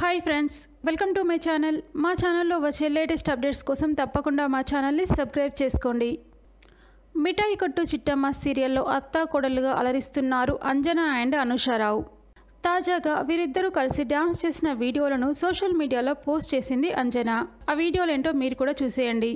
Hi friends welcome to my channel మా ఛానల్లో వచ్చే లేటెస్ట్ అప్డేట్స్ కోసం తప్పకుండా మా ఛానల్ని సబ్స్క్రైబ్ చేసుకోండి. మిఠాయి కొట్టు చిట్టమ్మ సీరియల్లో అత్తా కొడలుగా అలరిస్తున్నారు అంజనా అండ్ అనుషారావు. తాజాగా వీరిద్దరూ కలిసి డ్యాన్స్ చేసిన వీడియోలను సోషల్ మీడియాలో పోస్ట్ చేసింది అంజనా. ఆ వీడియోలు ఏంటో మీరు కూడా చూసేయండి.